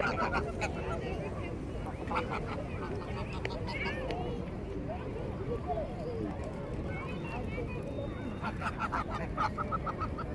Ha ha ha ha ha!